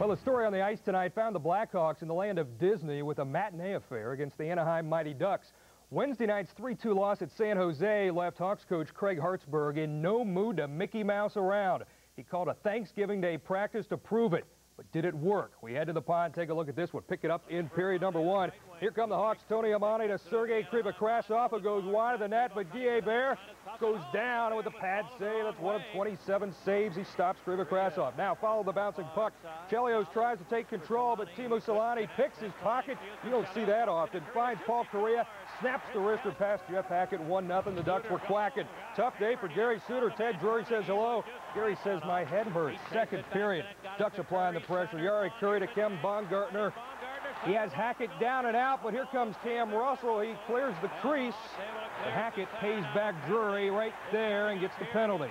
Well, the story on the ice tonight found the Blackhawks in the land of Disney with a matinee affair against the Anaheim Mighty Ducks. Wednesday night's 3-2 loss at San Jose left Hawks coach Craig Hartsburg in no mood to Mickey Mouse around. He called a Thanksgiving Day practice to prove it. But did it work? We head to the pond, take a look at this one. Pick it up in period number one. Here come the Hawks. Tony Amonte to Sergei Krivokrasov. who goes wide of the net, but Guy-Hebert goes down and with a pad save. That's one of 27 saves. He stops Krivokrasov. Now follow the bouncing puck. Chelios tries to take control, but Teemu Selanne picks his pocket. You don't see that often. Finds Paul Kariya, snaps the wrister past Jeff Hackett. 1-0. The Ducks were quacking. Tough day for Gary Suter. Ted Drury says hello. Gary says my head hurts. Second period. Ducks applying the pressure. Jari Kurri to Ken Baumgartner. He has Hackett down and out, but here comes Cam Russell. He clears the crease. Hackett pays back Drury right there and gets the penalty.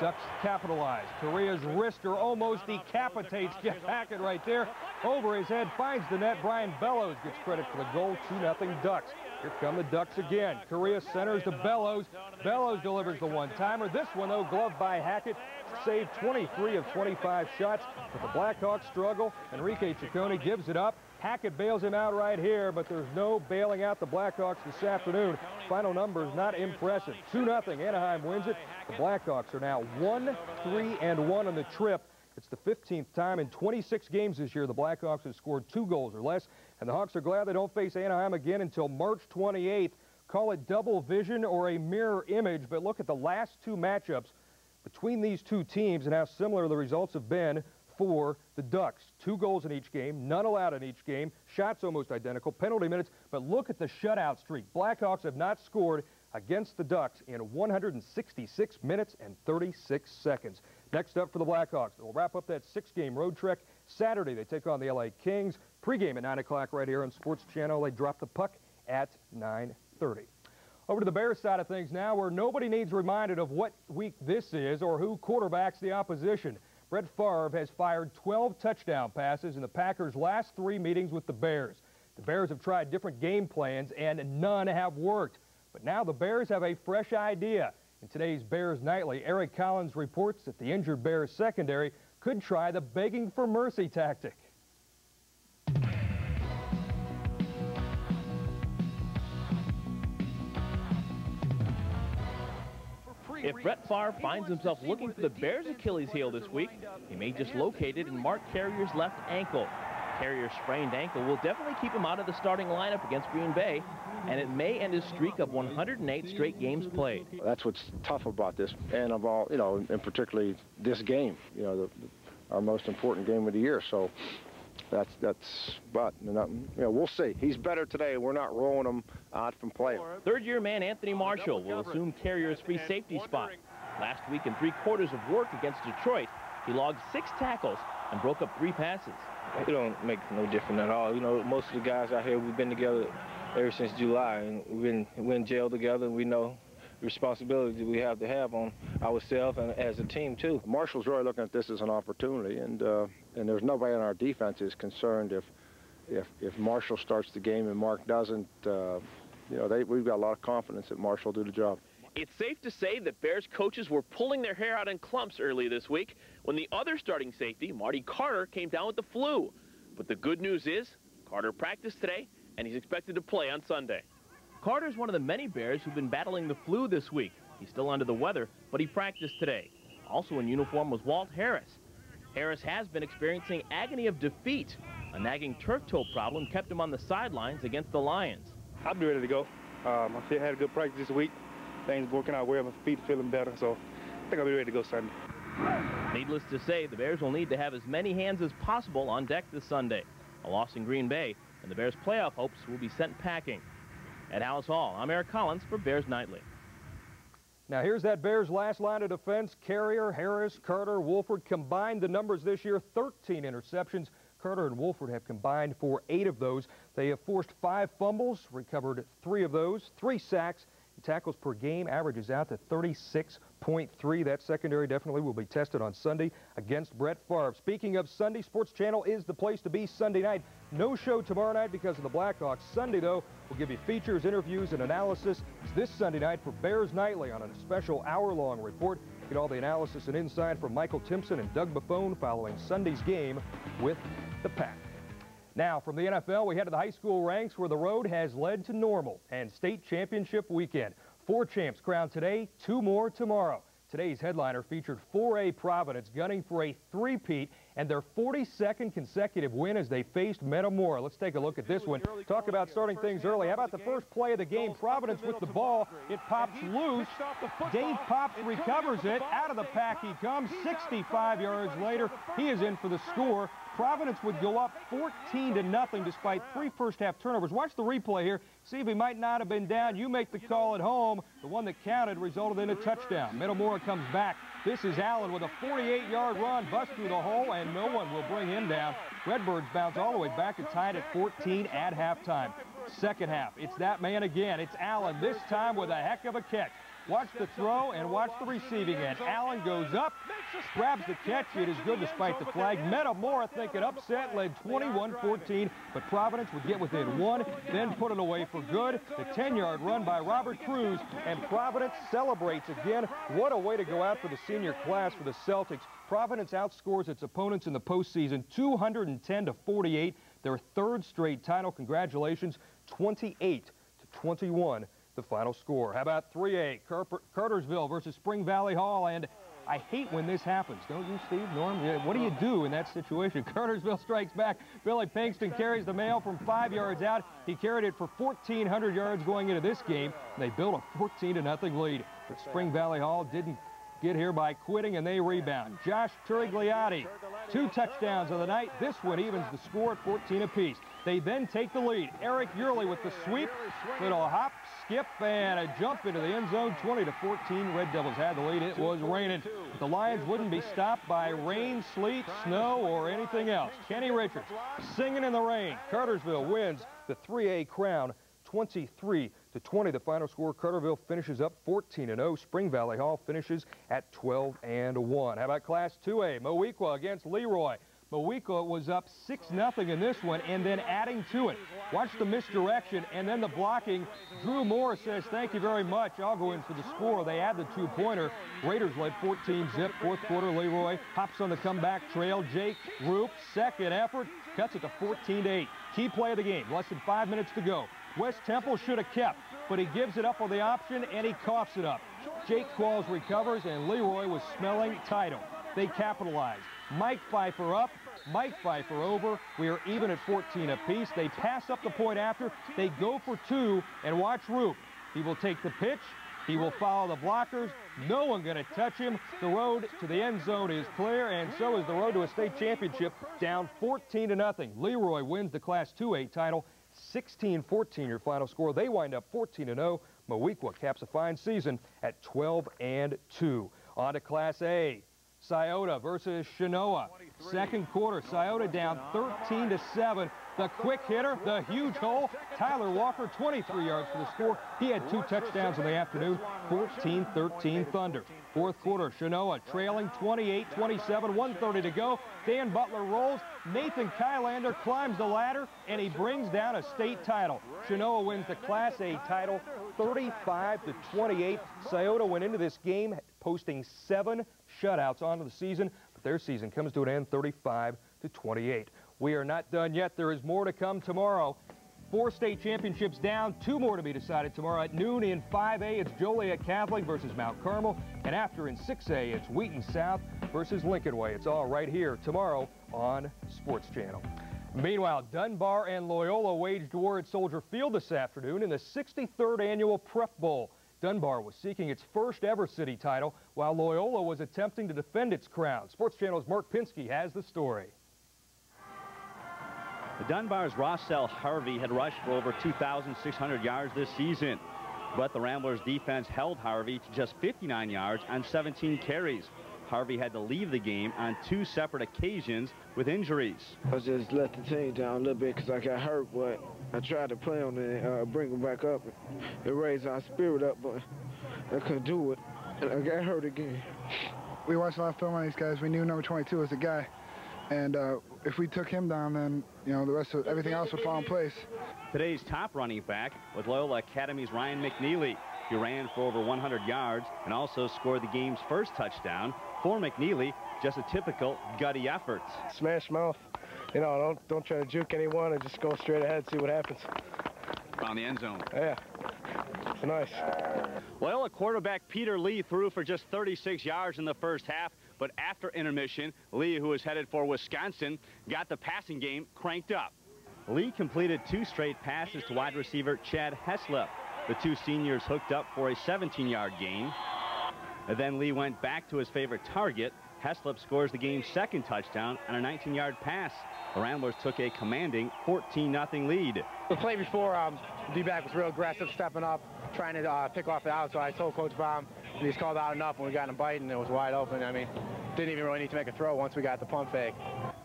Ducks capitalize. Kariya's wrister almost decapitates Jeff Hackett right there. Over his head, finds the net. Brian Bellows gets credit for the goal. 2-0 Ducks. Here come the Ducks again. Korea centers to Bellows. Bellows delivers the one-timer. This one, though, gloved by Hackett. Saved 23 of 25 shots. But the Blackhawks struggle. Enrico Ciccone gives it up. Hackett bails him out right here, but there's no bailing out the Blackhawks this afternoon. Final numbers not impressive. 2-0. Anaheim wins it. The Blackhawks are now 1-3 and 1 on the trip. It's the 15th time in 26 games this year the Blackhawks have scored two goals or less, and the Hawks are glad they don't face Anaheim again until March 28th. Call it double vision or a mirror image, but look at the last two matchups between these two teams and how similar the results have been for the Ducks. Two goals in each game, none allowed in each game, shots almost identical, penalty minutes, but look at the shutout streak. Blackhawks have not scored against the Ducks in 166 minutes and 36 seconds. Next up for the Blackhawks, they'll wrap up that six-game road trek. Saturday, they take on the L.A. Kings. Pregame at 9 o'clock right here on Sports Channel. They drop the puck at 9.30. Over to the Bears side of things now, where nobody needs reminded of what week this is or who quarterbacks the opposition. Brett Favre has fired 12 touchdown passes in the Packers' last three meetings with the Bears. The Bears have tried different game plans, and none have worked. But now the Bears have a fresh idea. In today's Bears Nightly, Eric Collins reports that the injured Bears secondary could try the begging for mercy tactic. Brett Favre finds himself looking for the Bears' Achilles heel this week, he may just locate it in Mark Carrier's left ankle. Carrier's sprained ankle will definitely keep him out of the starting lineup against Green Bay, and it may end his streak of 108 straight games played. That's what's tough about this, and of all, you know, and particularly this game, you know, the, our most important game of the year. So that's that's but you know we'll see. He's better today. We're not rolling him out from playing third year man anthony marshall will assume carrier's free safety spot. Last week in three quarters of work against detroit he logged six tackles and broke up three passes. It don't make no difference at all. You know most of the guys out here we've been together ever since july and we've been we're in jail together and we know responsibility we have to have on ourselves and as a team too. Marshall's really looking at this as an opportunity, and uh, and there's nobody on our defense is concerned if if if Marshall starts the game and Mark doesn't. Uh, you know, they, we've got a lot of confidence that Marshall will do the job. It's safe to say that Bears coaches were pulling their hair out in clumps early this week when the other starting safety, Marty Carter, came down with the flu. But the good news is Carter practiced today, and he's expected to play on Sunday. Carter's one of the many Bears who've been battling the flu this week. He's still under the weather, but he practiced today. Also in uniform was Walt Harris. Harris has been experiencing agony of defeat. A nagging turf toe problem kept him on the sidelines against the Lions. I'll be ready to go. Um, I had a good practice this week. Things working out well. My feet feeling better, so I think I'll be ready to go Sunday. Needless to say, the Bears will need to have as many hands as possible on deck this Sunday. A loss in Green Bay, and the Bears' playoff hopes will be sent packing. At Halas Hall, I'm Eric Collins for Bears Nightly. Now here's that Bears last line of defense. Carrier, Harris, Carter, Woolford combined the numbers this year, 13 interceptions. Carter and Woolford have combined for eight of those. They have forced five fumbles, recovered three of those, three sacks. Tackles per game averages out to 36 0.3. That secondary definitely will be tested on Sunday against Brett Favre. Speaking of Sunday, Sports Channel is the place to be Sunday night. No show tomorrow night because of the Blackhawks. Sunday, though, we'll give you features, interviews, and analysis. It's this Sunday night for Bears Nightly on a special hour-long report. Get all the analysis and insight from Michael Timpson and Doug Buffone following Sunday's game with the Pack. Now, from the NFL, we head to the high school ranks where the road has led to normal and state championship weekend. Four champs crowned today, two more tomorrow. Today's headliner featured 4A Providence gunning for a three-peat and their 42nd consecutive win as they faced Metamora. Let's take a look at this one. Talk about starting things early. How about the first play of the game? Providence with the ball. It pops loose. Dave Pops recovers it. Out of the pack he comes. 65 yards later, he is in for the score. Providence would go up 14 to nothing despite three first half turnovers. Watch the replay here. See if he might not have been down. You make the call at home. The one that counted resulted in a touchdown. Metamora comes back. This is Allen with a 48-yard run, bust through the hole, and no one will bring him down. Redbirds bounce all the way back to tied at 14 at halftime. Second half, it's that man again. It's Allen, this time with a heck of a catch. Watch the throw and watch the receiving end. Allen goes up, grabs the catch. It is good despite the flag. Metamora thinking upset, led 21-14, but Providence would get within one, then put it away for good. The 10-yard run by Robert Cruz, and Providence celebrates again. What a way to go out for the senior class for the Celtics. Providence outscores its opponents in the postseason 210 to 48, their third straight title. Congratulations, 28 to 21 the final score. How about 3A, Carterville versus Spring Valley Hall, and I hate when this happens, don't you, Steve, Norm? What do you do in that situation? Carterville strikes back. Billy Pinkston carries the mail from five yards out. He carried it for 1,400 yards going into this game. They built a 14 to nothing lead. But Spring Valley Hall didn't get here by quitting, and they rebound. Josh Turigliotti, two touchdowns of the night. This one evens the score at 14 apiece. They then take the lead. Eric Yearley with the sweep, little hop, skip, and a jump into the end zone, 20 to 14. Red Devils had the lead. It was raining. But the Lions wouldn't be stopped by rain, sleet, snow, or anything else. Kenny Richards singing in the rain. Carterville wins the 3A crown 23 to 20. The final score, Carterville finishes up 14 and 0. Spring Valley Hall finishes at 12 and 1. How about Class 2A? Moweaqua against Leroy. Moweaqua was up 6-0 in this one and then adding to it. Watch the misdirection and then the blocking. Drew Moore says, thank you very much. I'll go in for the score. They add the two-pointer. Raiders led 14-zip. Fourth quarter, Leroy hops on the comeback trail. Jake Roop, second effort, cuts it to 14-8. Key play of the game. Less than five minutes to go. West Temple should have kept, but he gives it up on the option and he coughs it up. Jake Qualls recovers and Leroy was smelling title. They capitalize. Mike Pfeiffer up, Mike Pfeiffer over. We are even at 14 apiece. They pass up the point after. They go for two, and watch Roop. He will take the pitch. He will follow the blockers. No one going to touch him. The road to the end zone is clear, and so is the road to a state championship. Down 14 to nothing. Leroy wins the Class 2A title. 16-14 your final score. They wind up 14-0. Moweaqua caps a fine season at 12 and 2. On to Class A. Scioto versus Chenoa. Second quarter, Scioto down 13 to 7. The quick hitter, the huge hole. Tyler Walker, 23 yards for the score. He had two touchdowns in the afternoon. 14-13 Thunder. Fourth quarter, Chenoa trailing 28-27, 130 to go. Dan Butler rolls. Nathan Kylander climbs the ladder, and he brings down a state title. Chenoa wins the Class A title 35 to 28. Scioto went into this game posting seven shutouts onto the season, but their season comes to an end 35 to 28. We are not done yet. There is more to come tomorrow. Four state championships down, two more to be decided tomorrow at noon in 5A. It's Joliet Catholic versus Mount Carmel, and after in 6A, it's Wheaton South versus Lincoln Way. It's all right here tomorrow on Sports Channel. Meanwhile, Dunbar and Loyola waged war at Soldier Field this afternoon in the 63rd annual Prep Bowl. Dunbar was seeking its first ever city title, while Loyola was attempting to defend its crown. Sports Channel's Mark Pinsky has the story. Dunbar's Rossell Harvey had rushed for over 2,600 yards this season. But the Ramblers defense held Harvey to just 59 yards on 17 carries. Harvey had to leave the game on two separate occasions with injuries. I just let the team down a little bit because I got hurt, but I tried to play on it and uh, bring them back up. It raised our spirit up, but I couldn't do it. And I got hurt again. We watched a lot of film on these guys. We knew number 22 was the guy. And uh, if we took him down, then, you know, the rest of everything else would fall in place. Today's top running back was Loyola Academy's Ryan McNeely. He ran for over 100 yards and also scored the game's first touchdown. For McNeely, just a typical gutty effort. Smash mouth. You know, don't don't try to juke anyone and just go straight ahead, and see what happens. Around the end zone. Yeah. It's nice. Well, a quarterback Peter Lee threw for just 36 yards in the first half, but after intermission, Lee, who was headed for Wisconsin, got the passing game cranked up. Lee completed two straight passes to wide receiver Chad Heslop. The two seniors hooked up for a 17-yard gain. And then Lee went back to his favorite target. Heslop scores the game's second touchdown on a 19-yard pass. The Ramblers took a commanding 14-0 lead. The play before, um, D-back was real aggressive, stepping up, trying to uh, pick off the outside. I told Coach Baum, and he's called out enough, and we got him biting, it was wide open. I mean, didn't even really need to make a throw once we got the pump fake.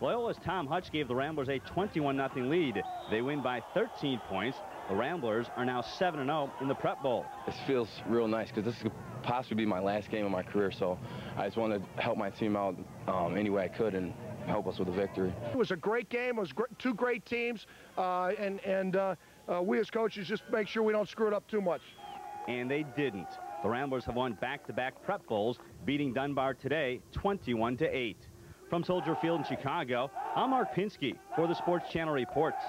Loyola's Tom Hutch gave the Ramblers a 21-0 lead. They win by 13 points. The Ramblers are now 7-0 in the Prep Bowl. This feels real nice because this could possibly be my last game of my career, so I just want to help my team out um, any way I could and help us with a victory. It was a great game. It was great, two great teams, uh, and and uh, uh, we as coaches just make sure we don't screw it up too much. And they didn't. The Ramblers have won back-to-back -back Prep Bowls, beating Dunbar today 21 to 8. From Soldier Field in Chicago, I'm Mark Pinsky for the Sports Channel Reports.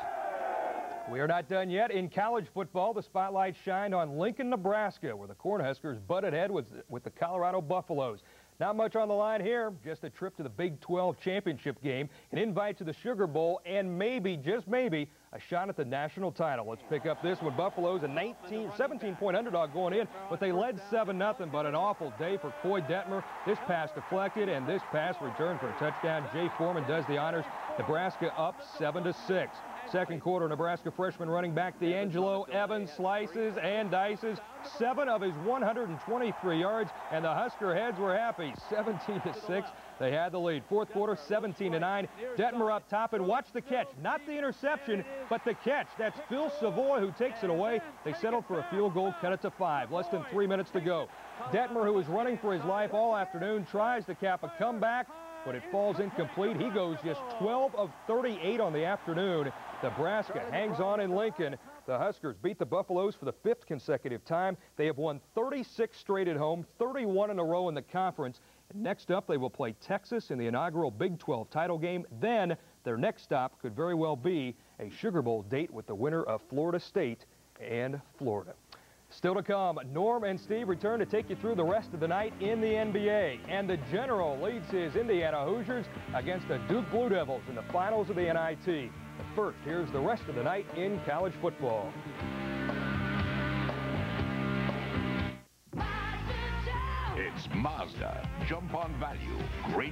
We are not done yet. In college football, the spotlight shined on Lincoln, Nebraska, where the Cornhuskers butted head with, with the Colorado Buffaloes. Not much on the line here, just a trip to the Big 12 championship game, an invite to the Sugar Bowl, and maybe, just maybe, a shot at the national title. Let's pick up this one. Buffalo's a 19, 17-point underdog going in, but they led 7-0, but an awful day for Koy Detmer. This pass deflected, and this pass returned for a touchdown. Jay Foreman does the honors. Nebraska up 7-6. Second quarter, Nebraska freshman running back D'Angelo Evans slices and dices seven of his 123 yards, and the Husker heads were happy. 17 to 6. They had the lead. Fourth quarter, 17 to 9. Detmer up top and watch the catch. Not the interception, but the catch. That's Phil Savoy who takes it away. They settled for a field goal, cut it to five. Less than three minutes to go. Detmer, who was running for his life all afternoon, tries to cap a comeback but it falls incomplete. He goes just 12 of 38 on the afternoon. Nebraska hangs on in Lincoln. The Huskers beat the Buffaloes for the fifth consecutive time. They have won 36 straight at home, 31 in a row in the conference. Next up, they will play Texas in the inaugural Big 12 title game. Then their next stop could very well be a Sugar Bowl date with the winner of Florida State and Florida. Still to come, Norm and Steve return to take you through the rest of the night in the NBA. And the General leads his Indiana Hoosiers against the Duke Blue Devils in the finals of the NIT. But first, here's the rest of the night in college football. Mazda. Jump on value. Great